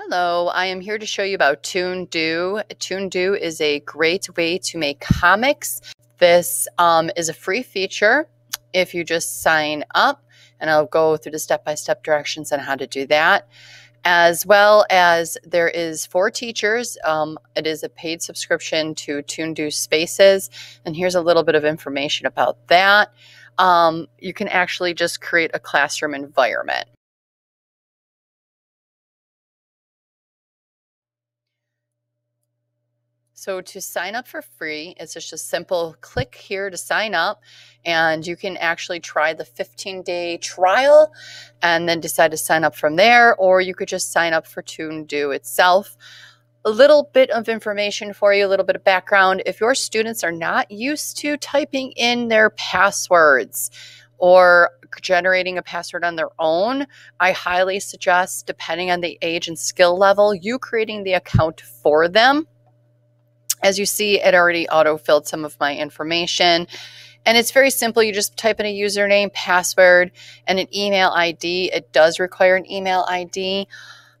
Hello, I am here to show you about ToonDoo. ToonDoo is a great way to make comics. This um, is a free feature if you just sign up, and I'll go through the step by step directions on how to do that. As well as there is for teachers, um, it is a paid subscription to ToonDoo Spaces, and here's a little bit of information about that. Um, you can actually just create a classroom environment. So to sign up for free, it's just a simple click here to sign up and you can actually try the 15 day trial and then decide to sign up from there, or you could just sign up for ToonDoo itself. A little bit of information for you, a little bit of background. If your students are not used to typing in their passwords, or generating a password on their own, I highly suggest, depending on the age and skill level, you creating the account for them as you see, it already auto-filled some of my information. And it's very simple. You just type in a username, password, and an email ID. It does require an email ID.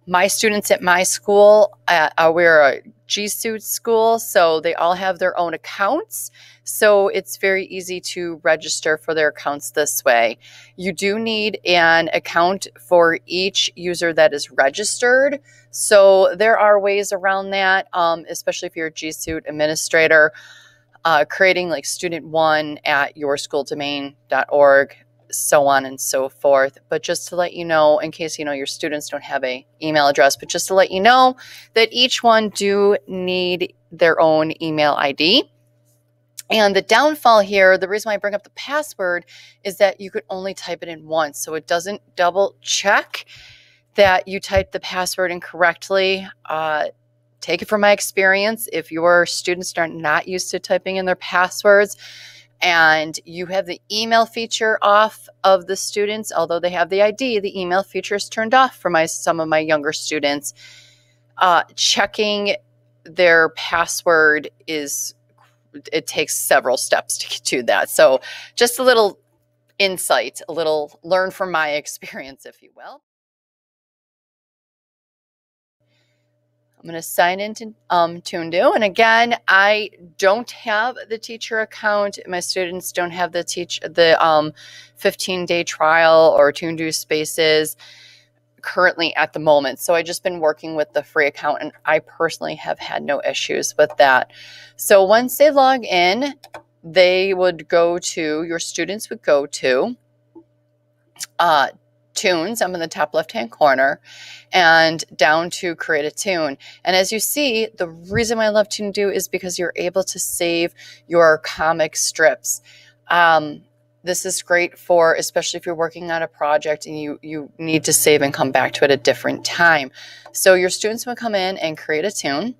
My students at my school, uh, uh we're a G Suite school, so they all have their own accounts. So it's very easy to register for their accounts this way. You do need an account for each user that is registered. So there are ways around that, um, especially if you're a G Suite administrator. Uh, creating like student one at yourschooldomain.org so on and so forth. But just to let you know, in case you know your students don't have a email address, but just to let you know that each one do need their own email ID. And the downfall here, the reason why I bring up the password is that you could only type it in once. So it doesn't double check that you typed the password incorrectly. Uh, take it from my experience. If your students are not used to typing in their passwords, and you have the email feature off of the students although they have the id the email feature is turned off for my some of my younger students uh, checking their password is it takes several steps to do that so just a little insight a little learn from my experience if you will I'm going to sign into um, ToonDoo. And again, I don't have the teacher account. My students don't have the teach the um, 15 day trial or ToonDoo spaces currently at the moment. So I just been working with the free account and I personally have had no issues with that. So once they log in, they would go to, your students would go to uh, Toons. I'm in the top left hand corner and down to create a tune. And as you see, the reason why I love ToonDoo is because you're able to save your comic strips. Um, this is great for especially if you're working on a project and you you need to save and come back to it a different time. So your students will come in and create a tune.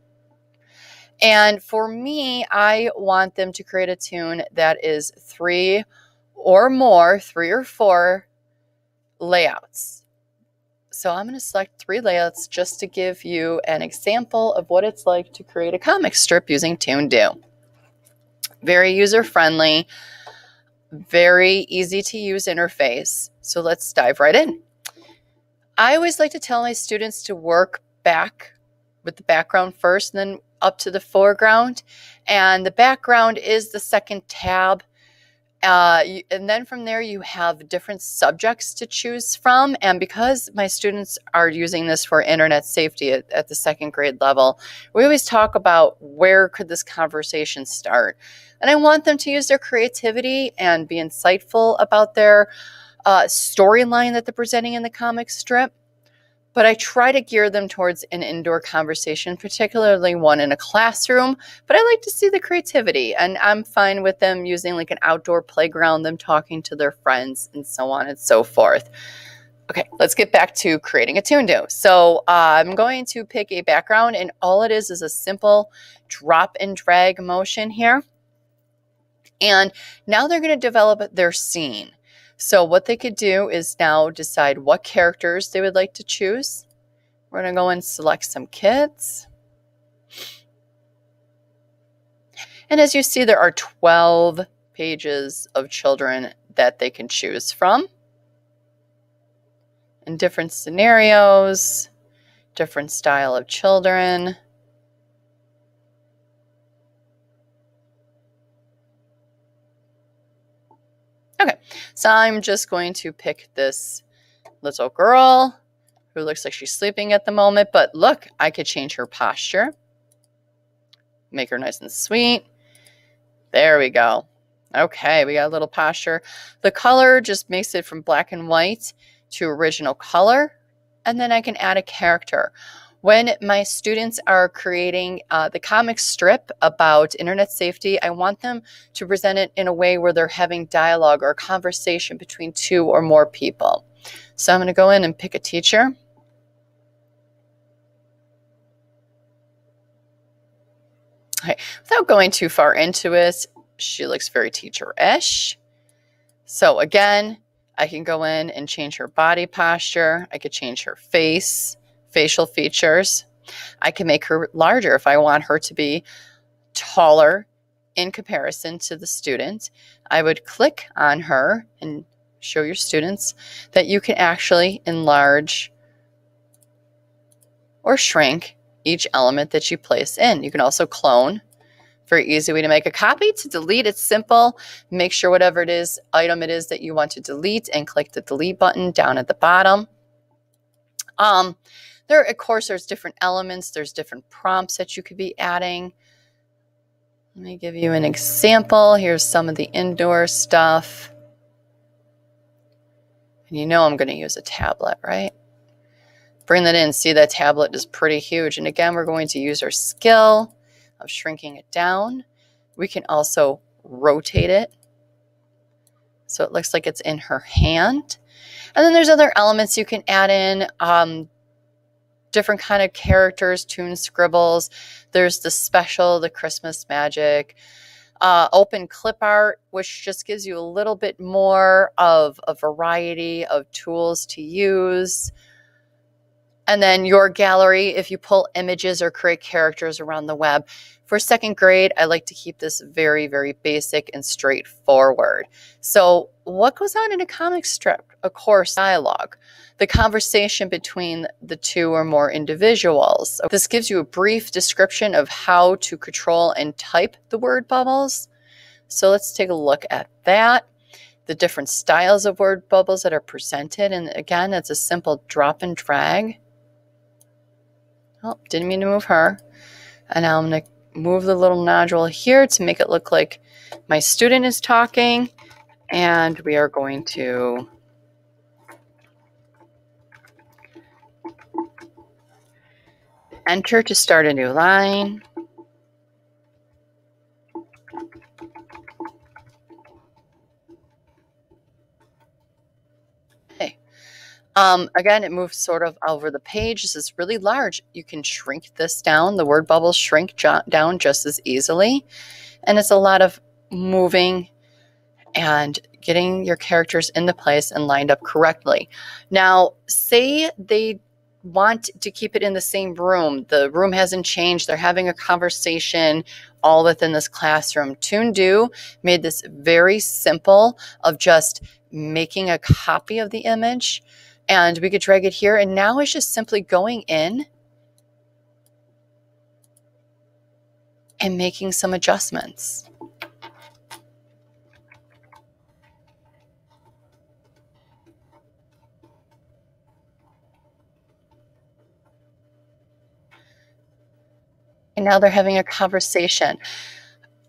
And for me, I want them to create a tune that is three or more, three or four layouts. So I'm going to select three layouts just to give you an example of what it's like to create a comic strip using ToonDoo. Very user friendly, very easy to use interface. So let's dive right in. I always like to tell my students to work back with the background first and then up to the foreground. And the background is the second tab uh, and then from there, you have different subjects to choose from. And because my students are using this for internet safety at, at the second grade level, we always talk about where could this conversation start. And I want them to use their creativity and be insightful about their uh, storyline that they're presenting in the comic strip but I try to gear them towards an indoor conversation, particularly one in a classroom. But I like to see the creativity, and I'm fine with them using like an outdoor playground, them talking to their friends, and so on and so forth. Okay, let's get back to creating a ToonDoo. So uh, I'm going to pick a background, and all it is is a simple drop and drag motion here. And now they're going to develop their scene. So what they could do is now decide what characters they would like to choose. We're going to go and select some kids. And as you see, there are 12 pages of children that they can choose from in different scenarios, different style of children. Okay, so I'm just going to pick this little girl who looks like she's sleeping at the moment, but look, I could change her posture, make her nice and sweet. There we go. Okay, we got a little posture. The color just makes it from black and white to original color, and then I can add a character. When my students are creating uh, the comic strip about internet safety, I want them to present it in a way where they're having dialogue or conversation between two or more people. So I'm going to go in and pick a teacher. Okay. Without going too far into it, she looks very teacher-ish. So again, I can go in and change her body posture. I could change her face facial features. I can make her larger if I want her to be taller in comparison to the student. I would click on her and show your students that you can actually enlarge or shrink each element that you place in. You can also clone. Very easy way to make a copy. To delete, it's simple. Make sure whatever it is, item it is that you want to delete and click the delete button down at the bottom. Um, there, of course, there's different elements, there's different prompts that you could be adding. Let me give you an example. Here's some of the indoor stuff. And you know I'm going to use a tablet, right? Bring that in. See that tablet is pretty huge. And again, we're going to use our skill of shrinking it down. We can also rotate it so it looks like it's in her hand. And then there's other elements you can add in. Um, different kind of characters, tune scribbles. There's the special, the Christmas magic, uh, open clip art, which just gives you a little bit more of a variety of tools to use. And then your gallery, if you pull images or create characters around the web. For second grade, I like to keep this very, very basic and straightforward. So, what goes on in a comic strip? Of course, dialogue the conversation between the two or more individuals. This gives you a brief description of how to control and type the word bubbles. So let's take a look at that. The different styles of word bubbles that are presented. And again, it's a simple drop and drag. Oh, didn't mean to move her. And now I'm going to move the little nodule here to make it look like my student is talking. And we are going to Enter to start a new line. Um, again, it moves sort of over the page. This is really large. You can shrink this down. The word bubbles shrink down just as easily. And it's a lot of moving and getting your characters into place and lined up correctly. Now, say they want to keep it in the same room. The room hasn't changed. They're having a conversation all within this classroom. Toondoo made this very simple of just making a copy of the image and we could drag it here. And now it's just simply going in and making some adjustments. and now they're having a conversation.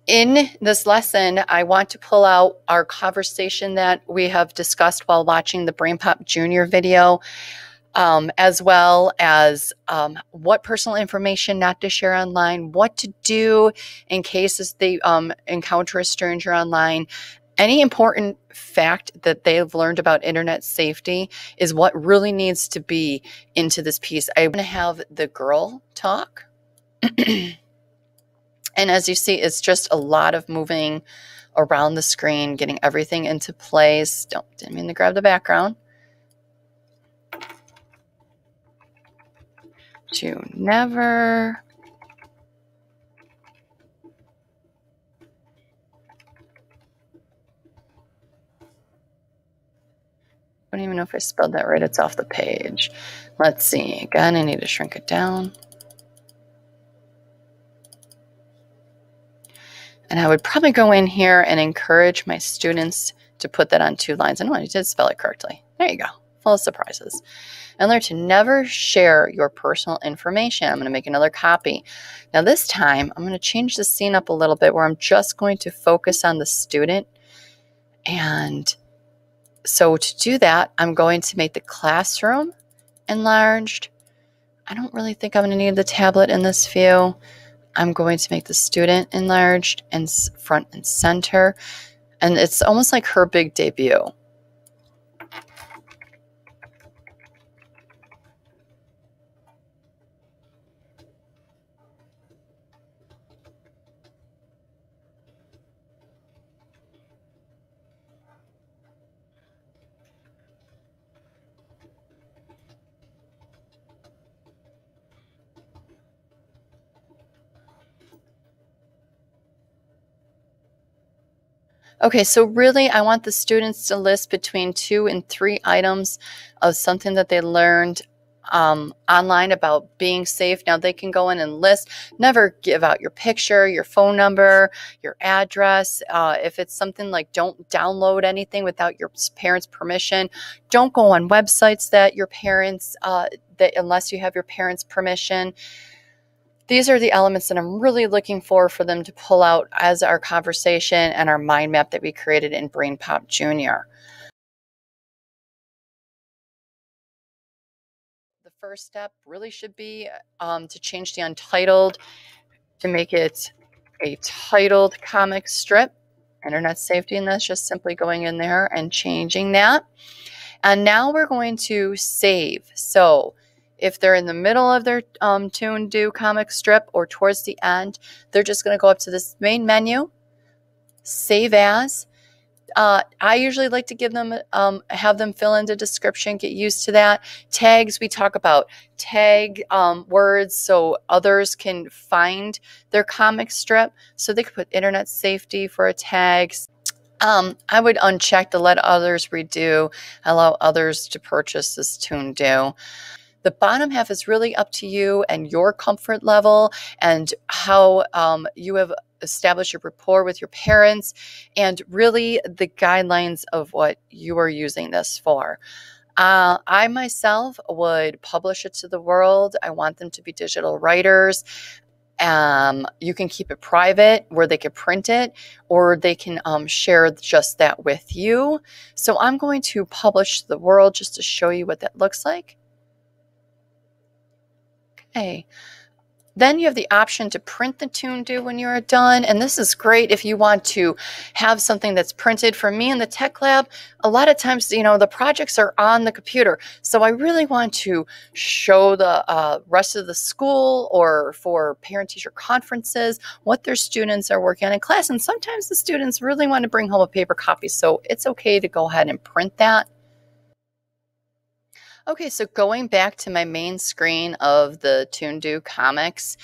In this lesson, I want to pull out our conversation that we have discussed while watching the BrainPop Junior video, um, as well as um, what personal information not to share online, what to do in cases they um, encounter a stranger online, any important fact that they've learned about internet safety is what really needs to be into this piece. I want to have the girl talk and as you see, it's just a lot of moving around the screen, getting everything into place. Don't didn't mean to grab the background. To never I don't even know if I spelled that right. It's off the page. Let's see. Again, I need to shrink it down. And I would probably go in here and encourage my students to put that on two lines. I know I did spell it correctly. There you go. Full of surprises. And learn to never share your personal information. I'm going to make another copy. Now, this time, I'm going to change the scene up a little bit where I'm just going to focus on the student. And so, to do that, I'm going to make the classroom enlarged. I don't really think I'm going to need the tablet in this view. I'm going to make the student enlarged and front and center. And it's almost like her big debut. Okay, so really, I want the students to list between two and three items of something that they learned um, online about being safe. Now they can go in and list. Never give out your picture, your phone number, your address. Uh, if it's something like don't download anything without your parents' permission, don't go on websites that your parents uh, that unless you have your parents' permission these are the elements that I'm really looking for for them to pull out as our conversation and our mind map that we created in BrainPop Junior. The first step really should be um, to change the untitled to make it a titled comic strip, internet safety, and that's just simply going in there and changing that. And now we're going to save. So if they're in the middle of their um, ToonDoo comic strip or towards the end, they're just going to go up to this main menu, save as. Uh, I usually like to give them, um, have them fill in the description, get used to that. Tags, we talk about tag um, words so others can find their comic strip. So they could put internet safety for a tag. Um, I would uncheck to let others redo, allow others to purchase this ToonDoo. The bottom half is really up to you and your comfort level and how um, you have established your rapport with your parents and really the guidelines of what you are using this for. Uh, I myself would publish it to the world. I want them to be digital writers. Um, you can keep it private where they can print it or they can um, share just that with you. So I'm going to publish the world just to show you what that looks like. Okay. Then you have the option to print the ToonDoo when you're done. And this is great if you want to have something that's printed. For me in the tech lab, a lot of times, you know, the projects are on the computer. So I really want to show the uh, rest of the school or for parent teacher conferences what their students are working on in class. And sometimes the students really want to bring home a paper copy. So it's okay to go ahead and print that. Okay, so going back to my main screen of the ToonDoo comics,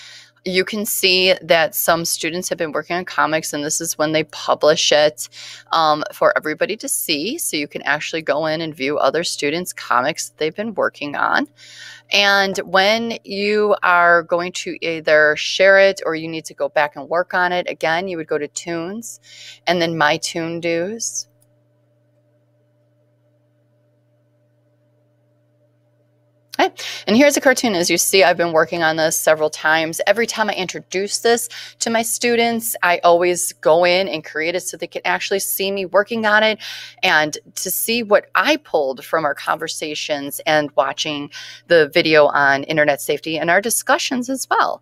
you can see that some students have been working on comics, and this is when they publish it um, for everybody to see. So you can actually go in and view other students' comics that they've been working on. And when you are going to either share it or you need to go back and work on it, again, you would go to Toons and then My Do's. Okay. And here's a cartoon. As you see, I've been working on this several times. Every time I introduce this to my students, I always go in and create it so they can actually see me working on it and to see what I pulled from our conversations and watching the video on internet safety and our discussions as well.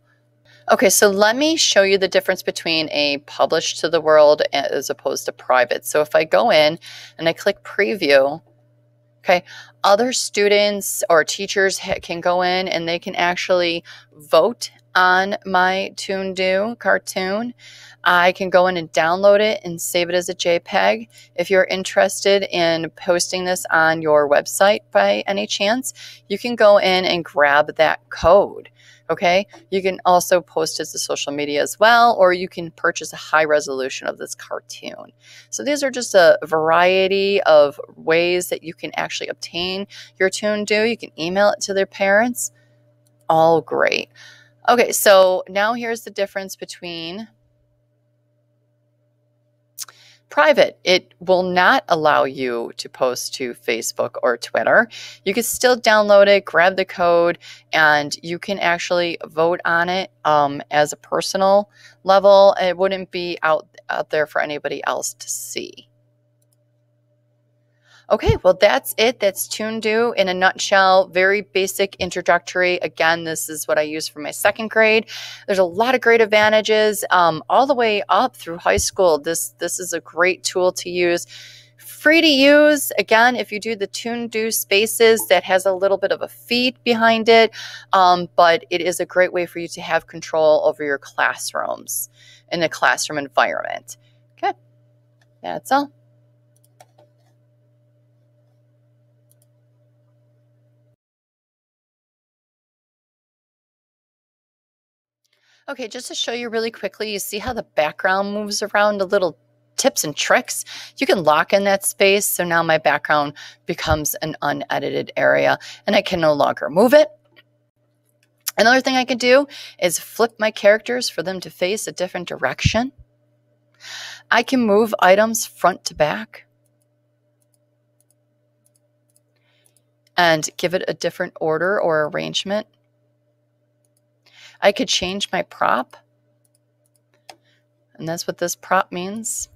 Okay, so let me show you the difference between a published to the world as opposed to private. So if I go in and I click preview, Okay. Other students or teachers can go in and they can actually vote on my ToonDoo cartoon. I can go in and download it and save it as a JPEG. If you're interested in posting this on your website by any chance, you can go in and grab that code. Okay. You can also post it to social media as well, or you can purchase a high resolution of this cartoon. So these are just a variety of ways that you can actually obtain your ToonDoo. You can email it to their parents. All great. Okay, so now here's the difference between private. It will not allow you to post to Facebook or Twitter. You can still download it, grab the code, and you can actually vote on it um, as a personal level. It wouldn't be out, out there for anybody else to see. Okay, well, that's it. That's ToonDoo in a nutshell. Very basic introductory. Again, this is what I use for my second grade. There's a lot of great advantages um, all the way up through high school. This this is a great tool to use. Free to use. Again, if you do the ToonDoo spaces, that has a little bit of a fee behind it, um, but it is a great way for you to have control over your classrooms in a classroom environment. Okay, that's all. Okay, just to show you really quickly, you see how the background moves around a little tips and tricks. You can lock in that space. So now my background becomes an unedited area and I can no longer move it. Another thing I can do is flip my characters for them to face a different direction. I can move items front to back and give it a different order or arrangement. I could change my prop. And that's what this prop means.